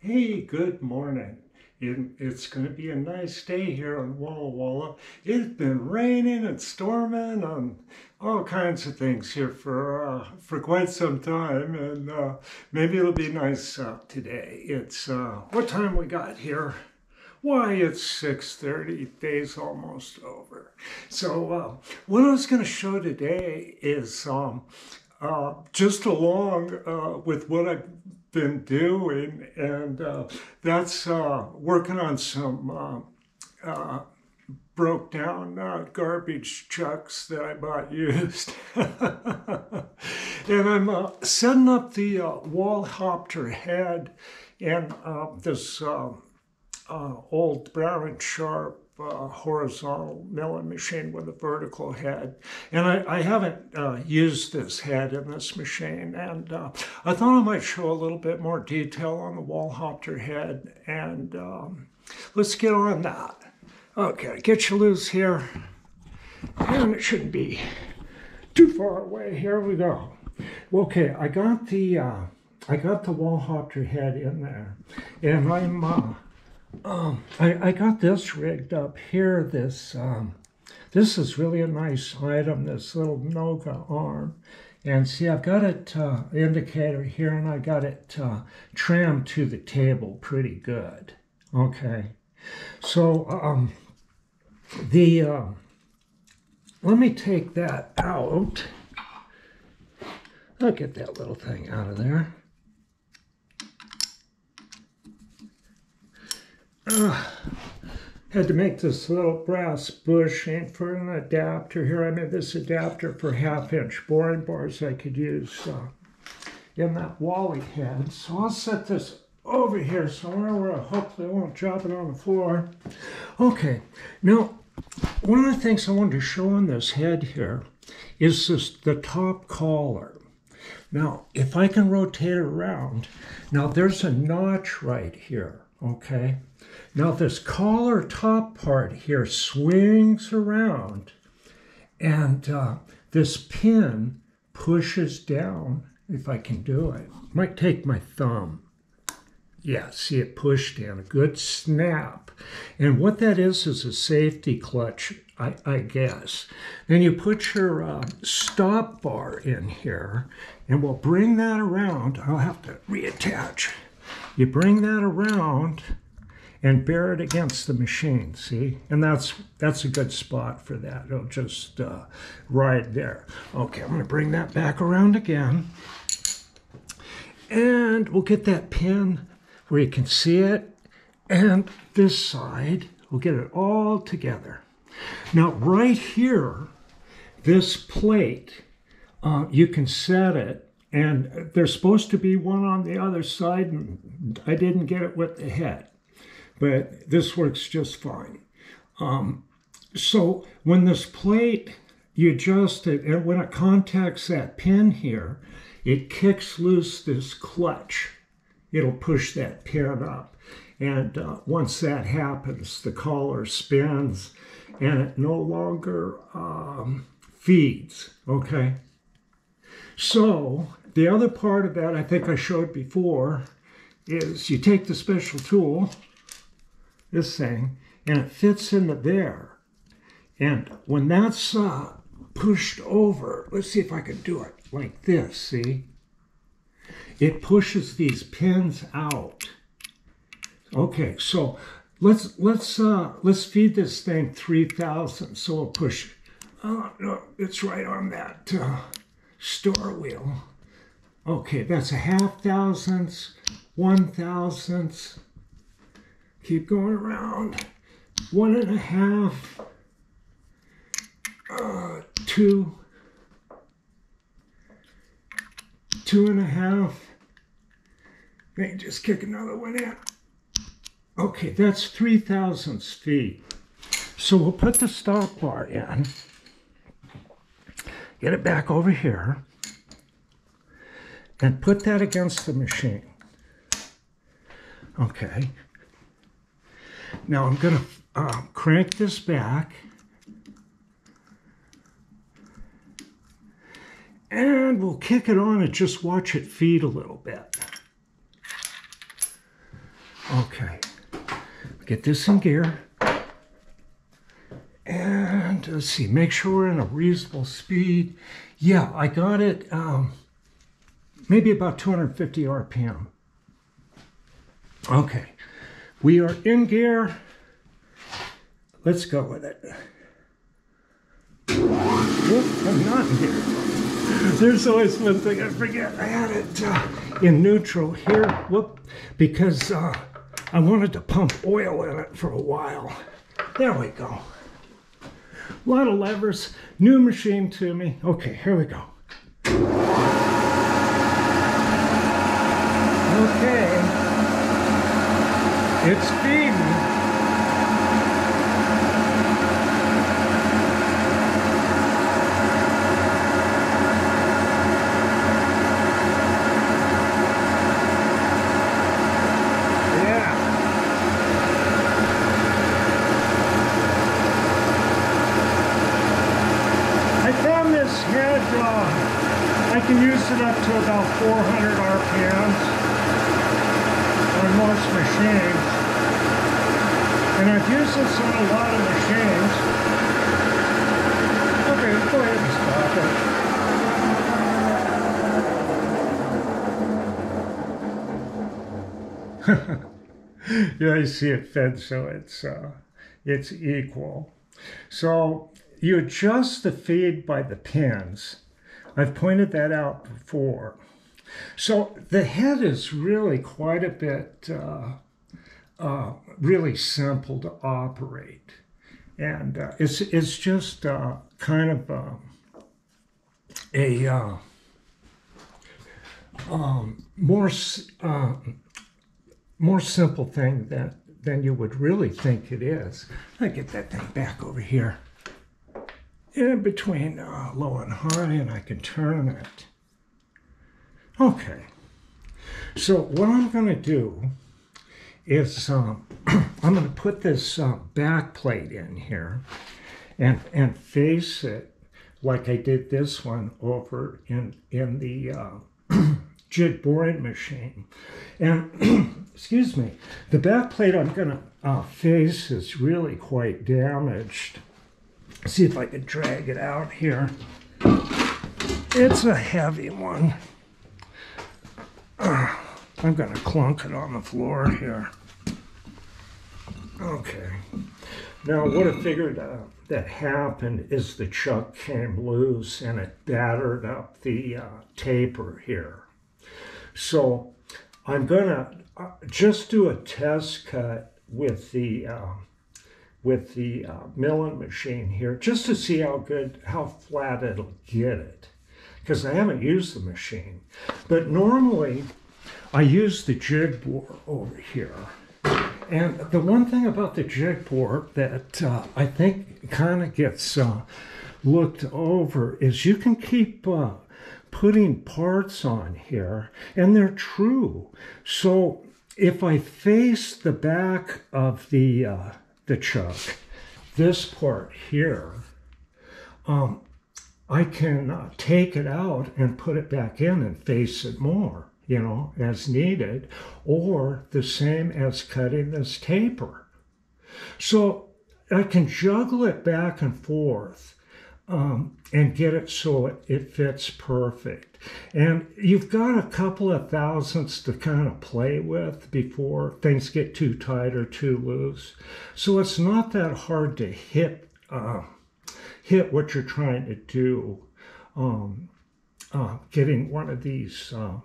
Hey, good morning. It, it's going to be a nice day here in Walla Walla. It's been raining and storming and all kinds of things here for uh, for quite some time, and uh, maybe it'll be nice today. It's uh, what time we got here? Why, it's 6.30, day's almost over. So uh, what I was going to show today is um, uh, just along uh, with what I've been doing, and uh, that's uh, working on some uh, uh, broke down garbage trucks that I bought used. and I'm setting up the wall Wohlhaupter head and this old Brown and Sharpe uh, horizontal milling machine with a vertical head. And I, I haven't uh, used this head in this machine. And uh, I thought I might show a little bit more detail on the Wohlhaupter head. And um, let's get on that. Okay, get you loose here. And it shouldn't be too far away. Here we go. Okay, I got the uh, I got the Wohlhaupter head in there. And I'm uh, um, I, I got this rigged up here. This um, this is really a nice item. This little Noga arm, and see, I've got it uh, indicator here, and I got it uh, trimmed to the table pretty good. Okay, so um, the uh, let me take that out. I'll get that little thing out of there. Uh, had to make this little brass bushing for an adapter here. I made this adapter for half inch boring bars I could use uh, in that Wally head. So I'll set this over here somewhere where I hopefully won't drop it on the floor. Okay, now one of the things I wanted to show on this head here is this the top collar. Now, if I can rotate around, now there's a notch right here, okay? Now this collar top part here swings around and uh, this pin pushes down, if I can do it. Might take my thumb. Yeah, see it pushed in, a good snap. And what that is is a safety clutch, I, I guess. Then you put your uh, stop bar in here and we'll bring that around. I'll have to reattach. You bring that around and bear it against the machine, see? And that's that's a good spot for that. It'll just uh, ride there. Okay, I'm gonna bring that back around again. And we'll get that pin where you can see it. And this side, we'll get it all together. Now right here, this plate, uh, you can set it and there's supposed to be one on the other side and I didn't get it with the head but this works just fine. Um, so when this plate, you adjust it, and when it contacts that pin here, it kicks loose this clutch. It'll push that pin up. And uh, once that happens, the collar spins and it no longer um, feeds, okay? So the other part of that I think I showed before is you take the special tool this thing, and it fits into there. And when that's uh, pushed over, let's see if I can do it like this, see? It pushes these pins out. Okay, so let's let's uh, let's feed this thing 3,000. So we'll push. Oh no, it's right on that uh, store wheel. Okay, that's a half thousandths, one thousandths, Keep going around. One and a half, uh, two, two and a half. Just kick another one in. Okay, that's three thousandths feet. So we'll put the stop bar in, get it back over here, and put that against the machine. Okay, now I'm going to uh, crank this back. And we'll kick it on and just watch it feed a little bit. Okay. Get this in gear. And let's see, make sure we're in a reasonable speed. Yeah, I got it um, maybe about 250 RPM. Okay, we are in gear. Let's go with it. I'm not in gear. There's always one thing I forget. I had it uh, in neutral here. Whoop, because uh, I wanted to pump oil in it for a while. There we go. A lot of levers, new machine to me. Okay, here we go. Okay. It's feeding. Yeah. I found this head, uh, I can use it up to about 400 RPMs on most machines. And I've used this on a lot of machines. Okay, go ahead and stop it. yeah, I see it fed so it's uh, it's equal. So you adjust the feed by the pins. I've pointed that out before. So the head is really quite a bit uh, uh, really simple to operate, and uh, it's it's just uh, kind of uh, a uh, um, more uh, more simple thing than than you would really think it is. I get that thing back over here in between uh, low and high, and I can turn it. Okay. So what I'm going to do is um, I'm going to put this uh, back plate in here and and face it like I did this one over in in the uh, jig boring machine. And excuse me, the back plate I'm going to uh, face is really quite damaged. See if I can drag it out here. It's a heavy one. Uh, I'm going to clunk it on the floor here. Okay. Now, what I figured uh, that happened is the chuck came loose and it battered up the uh, taper here. So I'm going to uh, just do a test cut with the uh, with the uh, milling machine here, just to see how good, how flat it'll get it, because I haven't used the machine. But normally, I use the jig bore over here. And the one thing about the jig bore that uh, I think kind of gets uh, looked over is you can keep uh, putting parts on here, and they're true. So if I face the back of the uh, the chuck, this part here, um, I can uh, take it out and put it back in and face it more, you know, as needed, or the same as cutting this taper. So I can juggle it back and forth um, and get it so it, it fits perfect. And you've got a couple of thousandths to kind of play with before things get too tight or too loose. So it's not that hard to hit uh, hit what you're trying to do. Um, uh, getting one of these uh,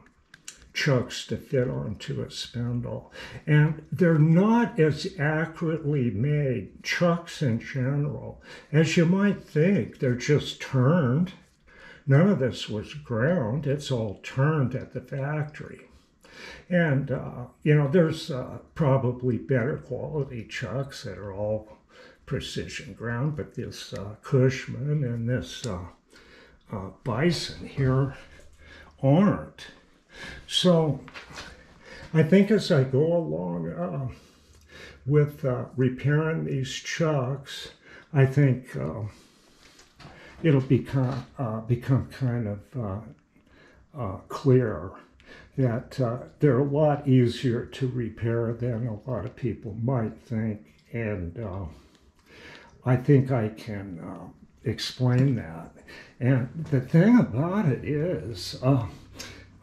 chucks to fit onto a spindle. And they're not as accurately made, chucks in general, as you might think. They're just turned. None of this was ground, it's all turned at the factory. And, uh, you know, there's uh, probably better quality chucks that are all precision ground, but this uh, Cushman and this uh, uh, Bison here aren't. So I think as I go along uh, with uh, repairing these chucks, I think uh, it'll become uh, become kind of uh, uh, clear that they're a lot easier to repair than a lot of people might think. And I think I can explain that. And the thing about it is,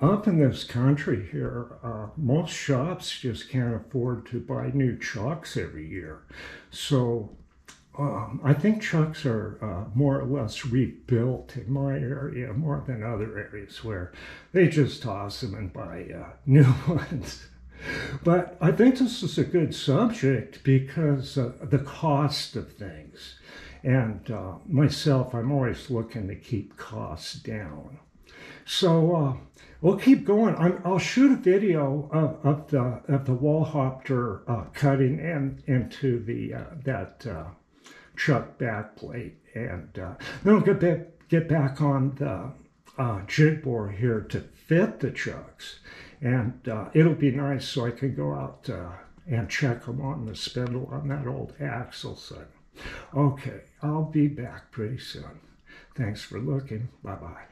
up in this country here, uh, most shops just can't afford to buy new chucks every year. So um, I think chucks are uh, more or less rebuilt in my area more than other areas where they just toss them and buy uh, new ones. But I think this is a good subject because uh, the cost of things. And uh, myself, I'm always looking to keep costs down. So uh, we'll keep going. i will shoot a video of, of, the of the Wohlhaupter uh, cutting in, into the uh, that uh, chuck back plate, and uh, then we'll get back, get back on the uh, jig bore here to fit the chucks, and it'll be nice so I can go out and check them on the spindle on that old axle set. Okay, I'll be back pretty soon. Thanks for looking. Bye bye.